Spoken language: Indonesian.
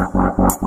Boom.